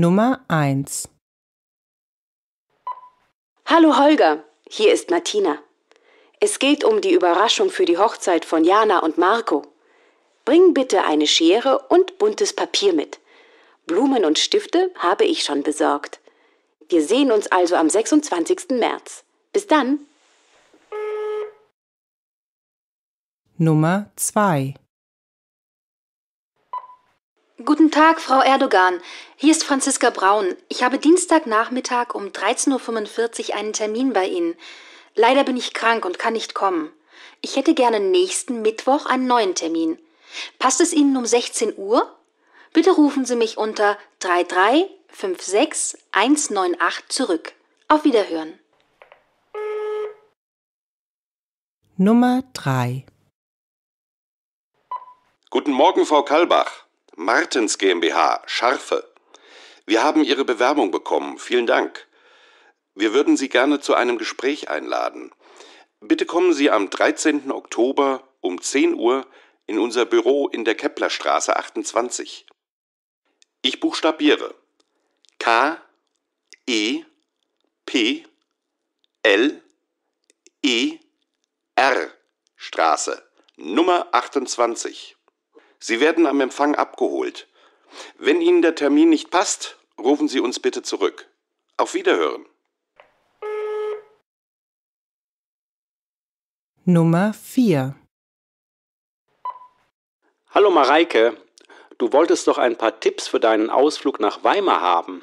Nummer 1 Hallo Holger, hier ist Martina. Es geht um die Überraschung für die Hochzeit von Jana und Marco. Bring bitte eine Schere und buntes Papier mit. Blumen und Stifte habe ich schon besorgt. Wir sehen uns also am 26. März. Bis dann. Nummer 2 Guten Tag, Frau Erdogan. Hier ist Franziska Braun. Ich habe Dienstagnachmittag um 13.45 Uhr einen Termin bei Ihnen. Leider bin ich krank und kann nicht kommen. Ich hätte gerne nächsten Mittwoch einen neuen Termin. Passt es Ihnen um 16 Uhr? Bitte rufen Sie mich unter 3356198 zurück. Auf Wiederhören. Nummer 3 Guten Morgen, Frau Kalbach. Martens GmbH, Scharfe. Wir haben Ihre Bewerbung bekommen. Vielen Dank. Wir würden Sie gerne zu einem Gespräch einladen. Bitte kommen Sie am 13. Oktober um 10 Uhr in unser Büro in der Keplerstraße 28. Ich buchstabiere K E P L E R Straße Nummer 28. Sie werden am Empfang abgeholt. Wenn Ihnen der Termin nicht passt, rufen Sie uns bitte zurück. Auf Wiederhören. Nummer 4 Hallo Mareike, du wolltest doch ein paar Tipps für deinen Ausflug nach Weimar haben.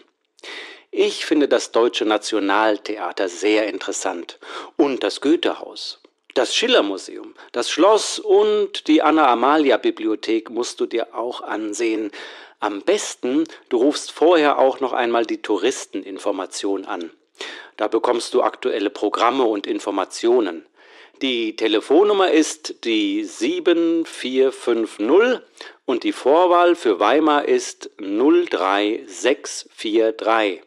Ich finde das Deutsche Nationaltheater sehr interessant und das Goethehaus. Das Schillermuseum, das Schloss und die Anna-Amalia-Bibliothek musst du dir auch ansehen. Am besten, du rufst vorher auch noch einmal die Touristeninformation an. Da bekommst du aktuelle Programme und Informationen. Die Telefonnummer ist die 7450 und die Vorwahl für Weimar ist 03643.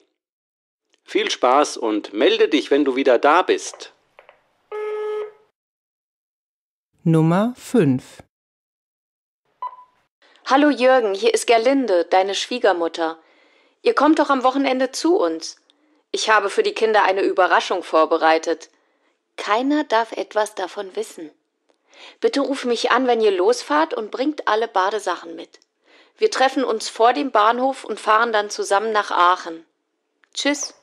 Viel Spaß und melde dich, wenn du wieder da bist. Nummer 5 Hallo Jürgen, hier ist Gerlinde, deine Schwiegermutter. Ihr kommt doch am Wochenende zu uns. Ich habe für die Kinder eine Überraschung vorbereitet. Keiner darf etwas davon wissen. Bitte ruf mich an, wenn ihr losfahrt und bringt alle Badesachen mit. Wir treffen uns vor dem Bahnhof und fahren dann zusammen nach Aachen. Tschüss.